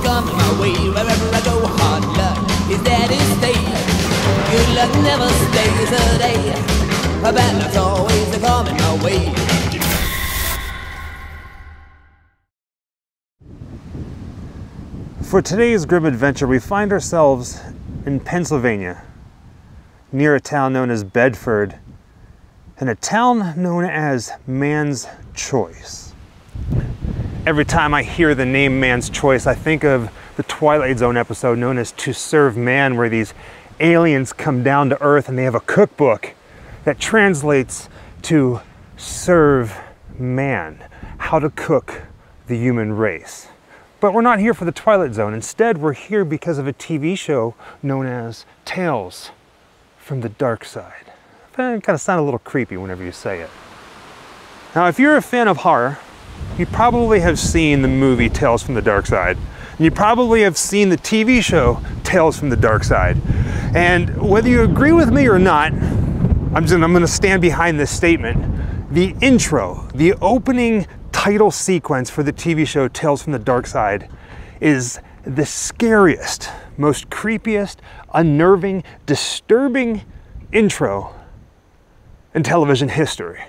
my way. Wherever I go, hard luck is there to stay. Good luck never stays a day. Bad luck's always coming my way. For today's grim adventure, we find ourselves in Pennsylvania, near a town known as Bedford, and a town known as Man's Choice. Every time I hear the name Man's Choice, I think of the Twilight Zone episode known as To Serve Man, where these aliens come down to Earth and they have a cookbook that translates to serve man, how to cook the human race. But we're not here for the Twilight Zone. Instead, we're here because of a TV show known as Tales from the Darkside. It kind of sound a little creepy whenever you say it. Now, if you're a fan of horror, you probably have seen the movie Tales from the Darkside. And you probably have seen the TV show Tales from the Darkside. And whether you agree with me or not, I'm, just, I'm gonna stand behind this statement. The intro, the opening title sequence for the TV show Tales from the Darkside is the scariest, most creepiest, unnerving, disturbing intro in television history.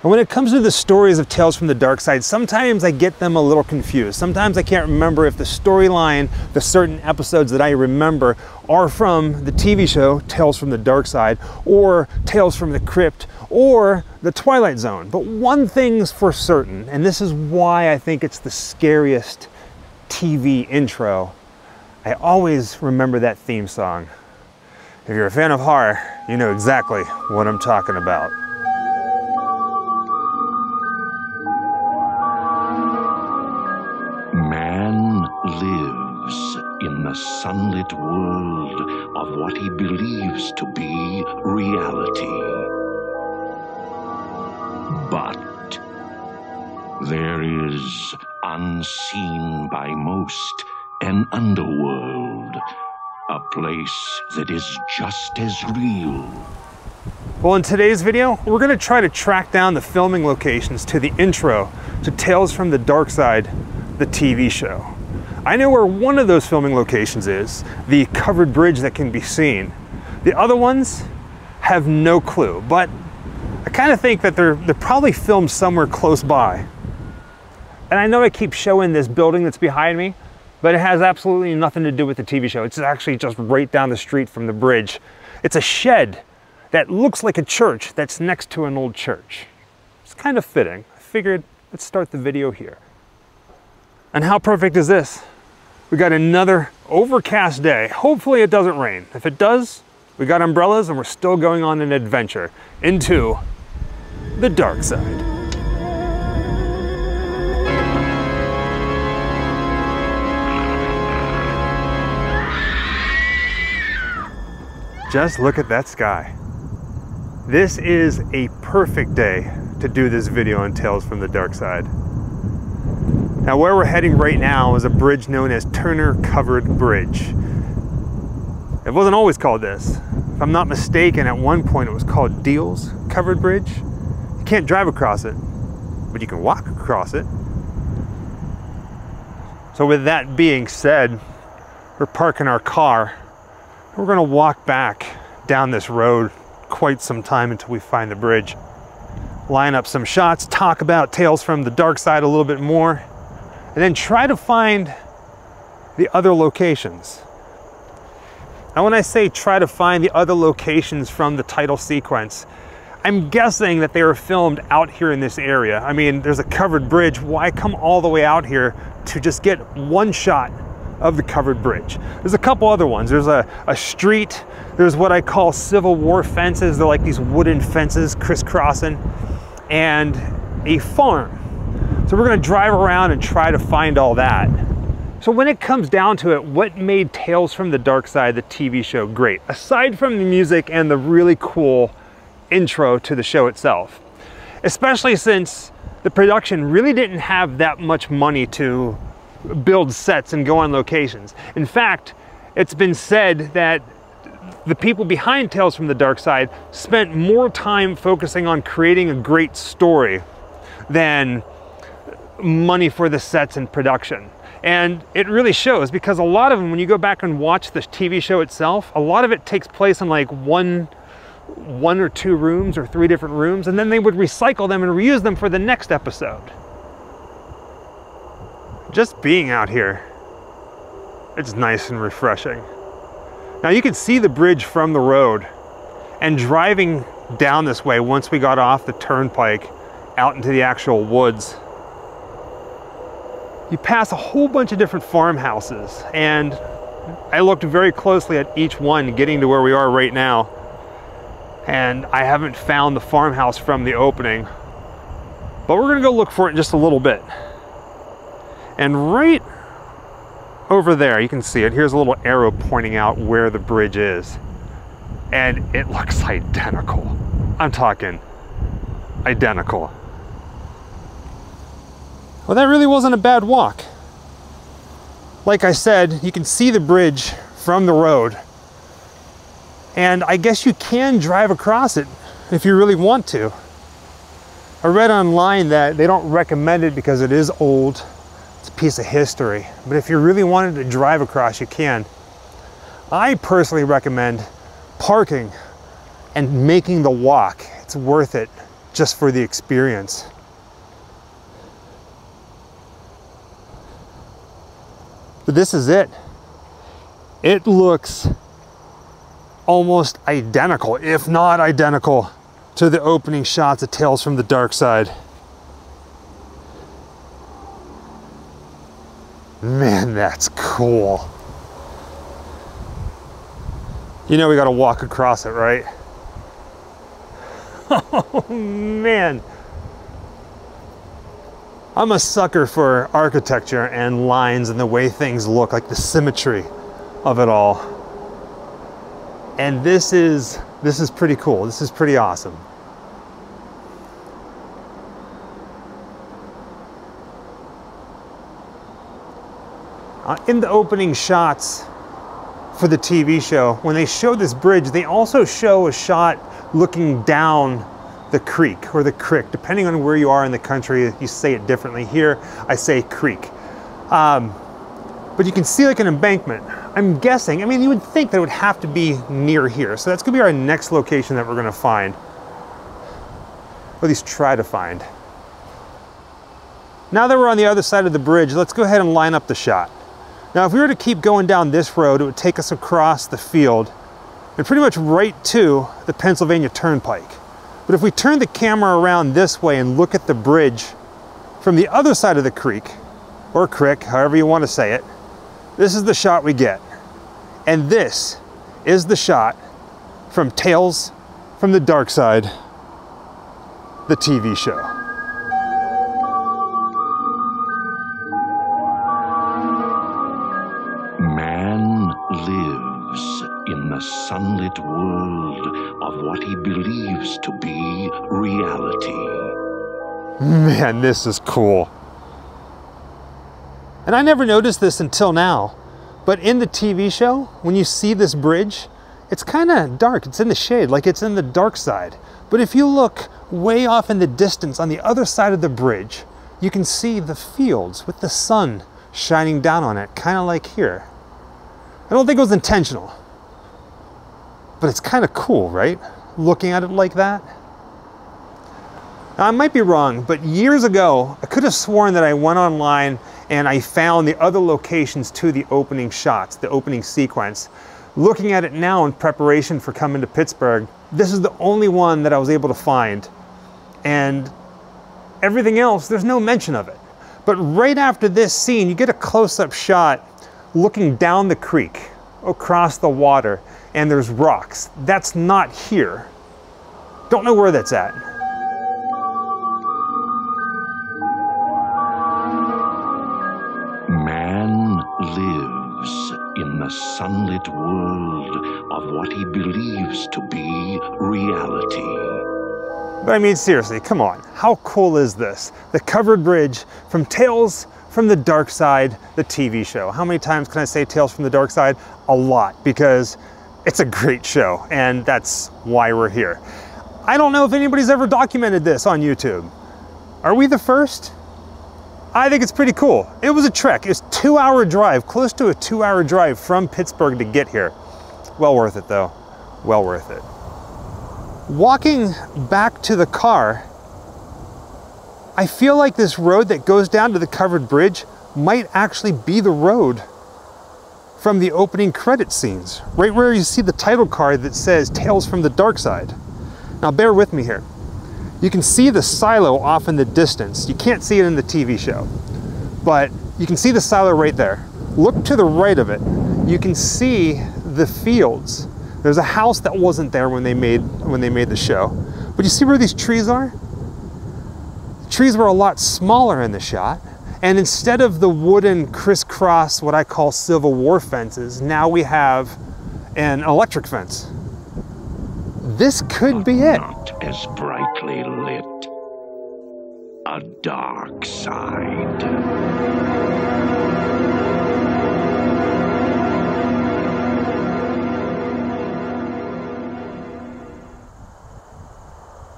And when it comes to the stories of Tales from the Darkside, sometimes I get them a little confused. Sometimes I can't remember if the storyline, the certain episodes that I remember are from the TV show Tales from the Darkside or Tales from the Crypt or the Twilight Zone. But one thing's for certain, and this is why I think it's the scariest TV intro, I always remember that theme song. If you're a fan of horror, you know exactly what I'm talking about. Lives in the sunlit world of what he believes to be reality. But there is, unseen by most, an underworld, a place that is just as real. Well, in today's video, we're gonna try to track down the filming locations to the intro to Tales from the Darkside, the TV show. I know where one of those filming locations is, the covered bridge that can be seen. The other ones have no clue, but I kind of think that they're, they're probably filmed somewhere close by. And I know I keep showing this building that's behind me, but it has absolutely nothing to do with the TV show. It's actually just right down the street from the bridge. It's a shed that looks like a church that's next to an old church. It's kind of fitting. I figured let's start the video here. And how perfect is this? We got another overcast day. Hopefully it doesn't rain. If it does, we got umbrellas and we're still going on an adventure into the dark side. Just look at that sky. This is a perfect day to do this video on Tales from the Darkside. Now where we're heading right now is a bridge known as Turner Covered Bridge. It wasn't always called this. If I'm not mistaken, at one point it was called Diehl's Covered Bridge. You can't drive across it, but you can walk across it. So with that being said, we're parking our car. We're gonna walk back down this road quite some time until we find the bridge. Line up some shots, talk about Tales from the Darkside a little bit more, and then try to find the other locations. Now, when I say try to find the other locations from the title sequence, I'm guessing that they were filmed out here in this area. I mean, there's a covered bridge. Why come all the way out here to just get one shot of the covered bridge? There's a couple other ones. There's a, a street. There's what I call Civil War fences. They're like these wooden fences crisscrossing, and a farm. So we're gonna drive around and try to find all that. So when it comes down to it, what made Tales from the Darkside, the TV show, great? Aside from the music and the really cool intro to the show itself, especially since the production really didn't have that much money to build sets and go on locations. In fact, it's been said that the people behind Tales from the Darkside spent more time focusing on creating a great story than money for the sets and production. And it really shows because a lot of them, when you go back and watch the TV show itself, a lot of it takes place in like one, one or two rooms or three different rooms, and then they would recycle them and reuse them for the next episode. Just being out here, it's nice and refreshing. Now you can see the bridge from the road and driving down this way once we got off the turnpike out into the actual woods you pass a whole bunch of different farmhouses and I looked very closely at each one getting to where we are right now and I haven't found the farmhouse from the opening but we're gonna go look for it in just a little bit. And right over there you can see it. Here's a little arrow pointing out where the bridge is and it looks identical. I'm talking identical well, that really wasn't a bad walk. Like I said, you can see the bridge from the road. And I guess you can drive across it if you really want to. I read online that they don't recommend it because it is old. It's a piece of history. But if you really wanted to drive across, you can. I personally recommend parking and making the walk. It's worth it just for the experience. But this is it. It looks almost identical, if not identical, to the opening shots of Tales from the Darkside. Man, that's cool. You know we gotta walk across it, right? Oh man. I'm a sucker for architecture and lines and the way things look, like the symmetry of it all. And this is this is pretty cool. This is pretty awesome. Uh, in the opening shots for the TV show, when they show this bridge, they also show a shot looking down the creek or the crick, depending on where you are in the country, you say it differently. Here, I say creek. Um, but you can see like an embankment. I'm guessing, I mean, you would think that it would have to be near here. So that's gonna be our next location that we're gonna find. Or at least try to find. Now that we're on the other side of the bridge, let's go ahead and line up the shot. Now, if we were to keep going down this road, it would take us across the field and pretty much right to the Pennsylvania Turnpike. But if we turn the camera around this way and look at the bridge from the other side of the creek, or creek, however you want to say it, this is the shot we get. And this is the shot from Tales from the Darkside, the TV show. Man, this is cool. And I never noticed this until now, but in the TV show, when you see this bridge, it's kind of dark. It's in the shade, like it's in the dark side. But if you look way off in the distance on the other side of the bridge, you can see the fields with the sun shining down on it, kind of like here. I don't think it was intentional, but it's kind of cool, right? Looking at it like that. I might be wrong, but years ago, I could have sworn that I went online and I found the other locations to the opening shots, the opening sequence. Looking at it now in preparation for coming to Pittsburgh, this is the only one that I was able to find. And everything else, there's no mention of it. But right after this scene, you get a close up shot looking down the creek, across the water, and there's rocks. That's not here. Don't know where that's at. In the sunlit world of what he believes to be reality. But I mean, seriously, come on. How cool is this? The covered bridge from Tales from the Darkside, the TV show. How many times can I say Tales from the Darkside? A lot, because it's a great show, and that's why we're here. I don't know if anybody's ever documented this on YouTube. Are we the first? I think it's pretty cool. It was a trek. It's two hour drive, close to a two hour drive from Pittsburgh to get here. Well worth it though. Well worth it. Walking back to the car, I feel like this road that goes down to the covered bridge might actually be the road from the opening credit scenes, right where you see the title card that says Tales from the Darkside. Now bear with me here. You can see the silo off in the distance. You can't see it in the TV show, but you can see the silo right there. Look to the right of it. You can see the fields. There's a house that wasn't there when they made when they made the show. But you see where these trees are? The trees were a lot smaller in the shot. And instead of the wooden crisscross, what I call Civil War fences, now we have an electric fence. This could be it. Not as brightly lit. A dark side.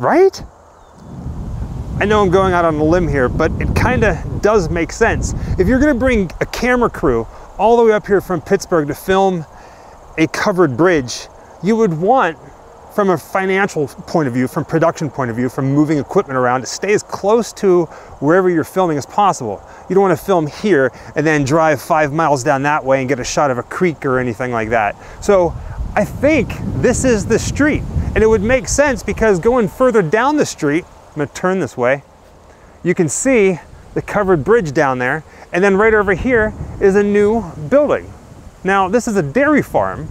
Right? I know I'm going out on a limb here, but it kind of does make sense. If you're going to bring a camera crew all the way up here from Pittsburgh to film a covered bridge, you would want, from a financial point of view, from production point of view, from moving equipment around, stay as close to wherever you're filming as possible. You don't want to film here and then drive five miles down that way and get a shot of a creek or anything like that. So I think this is the street. And it would make sense because going further down the street, I'm gonna turn this way, you can see the covered bridge down there. And then right over here is a new building. Now, this is a dairy farm.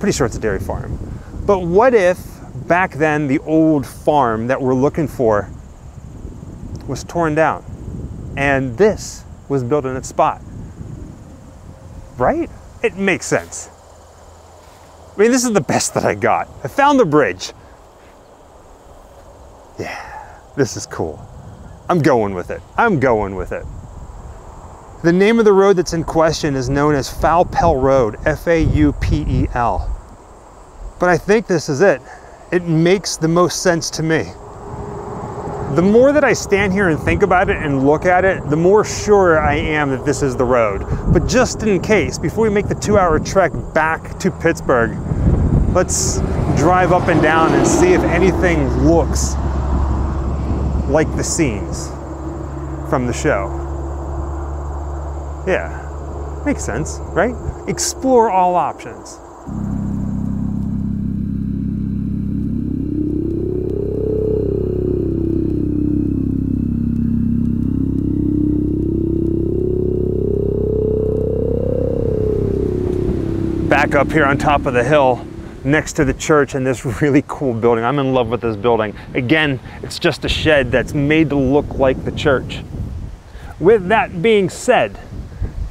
Pretty sure it's a dairy farm. But what if back then the old farm that we're looking for was torn down and this was built in its spot? Right? It makes sense. I mean, this is the best that I got. I found the bridge. Yeah, this is cool. I'm going with it. I'm going with it. The name of the road that's in question is known as Faupel Road, F A U P E L. But I think this is it. It makes the most sense to me. The more that I stand here and think about it and look at it, the more sure I am that this is the road. But just in case, before we make the two hour trek back to Pittsburgh, let's drive up and down and see if anything looks like the scenes from the show. Yeah, makes sense, right? Explore all options. Back up here on top of the hill, next to the church in this really cool building. I'm in love with this building. Again, it's just a shed that's made to look like the church. With that being said,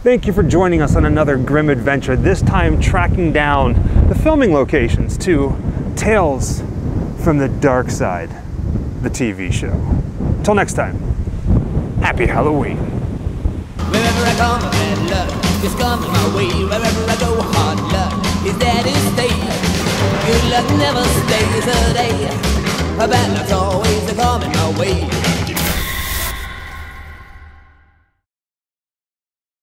thank you for joining us on another grim adventure, this time tracking down the filming locations to Tales from the Darkside, the TV show. Till next time, happy Halloween. Luck is coming my way. Wherever I go, hard luck is there to stay. Good luck never stays a day. Bad luck's always coming my way.